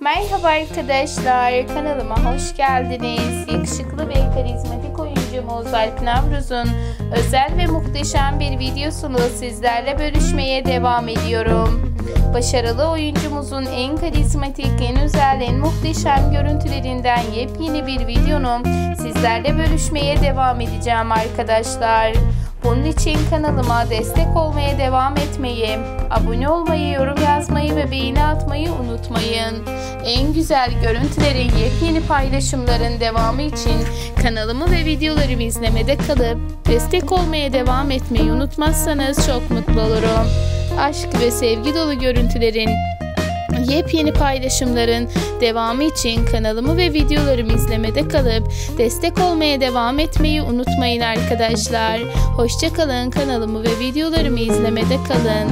Merhaba arkadaşlar, kanalıma hoş geldiniz. Yakışıklı ve karizmatik oyuncumuz Alp Navruz'un özel ve muhteşem bir videosunu sizlerle bölüşmeye devam ediyorum. Başarılı oyuncumuzun en karizmatik, en özel, en muhteşem görüntülerinden yepyeni bir videonu sizlerle bölüşmeye devam edeceğim arkadaşlar. Bunun için kanalıma destek olmaya devam etmeyi, abone olmayı, yorum yazmayı ve beğeni atmayı unutmayın. En güzel görüntülerin yepyeni paylaşımların devamı için kanalımı ve videolarımı izlemede kalıp destek olmaya devam etmeyi unutmazsanız çok mutlu olurum. Aşk ve sevgi dolu görüntülerin Yepyeni paylaşımların devamı için kanalımı ve videolarımı izlemede kalıp destek olmaya devam etmeyi unutmayın arkadaşlar. Hoşçakalın kanalımı ve videolarımı izlemede kalın.